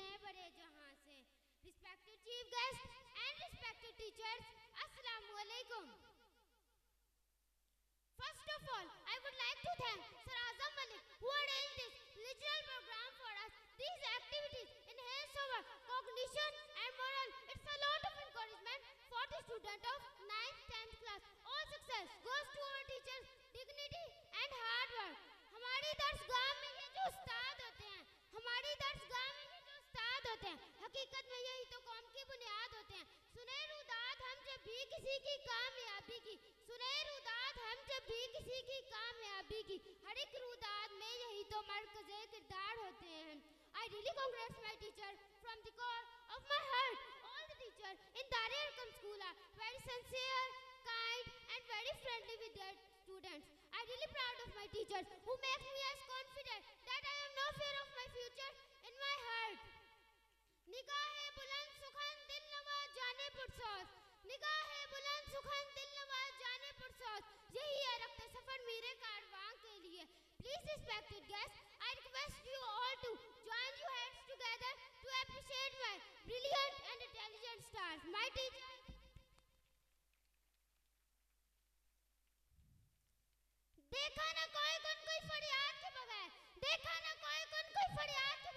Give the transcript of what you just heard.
नहीं बढ़े जहाँ से respected chief guest and respected teachers अस्सलाम वालेकुम First of all, I would like to thank Sir Azam Malik who arranged this literal program for us. These activities enhance our cognition and moral. It's a lot of encouragement for the student of 9th, 10th class. All success goes to our teachers, dignity and hard work. हमारी दर्शगाह में हकीकत में यही तो कौम की बुनियाद होते हैं सुने रुदाद हम जब भी किसी की कामयाबी की सुने रुदाद हम जब भी किसी की कामयाबी की हर एक रुदाद में यही तो मरकज किरदार होते हैं really congrats my teacher from the core of my heart. All the teachers in Darya Arkam school are very sincere, kind and very friendly with their students. I really proud of my teachers who make me as निगाहे बुलंद सुखन, दिल नवाज़, जाने पुरसौस यही है रखते सफ़र मेरे कारवां के लिए। Please respected guest I request you all to join your hands together to appreciate my brilliant and intelligent stars. My teacher देखा ना कोई कौन कोई फरियाद के बगैर। देखा ना कोई कौन कोई फरियाद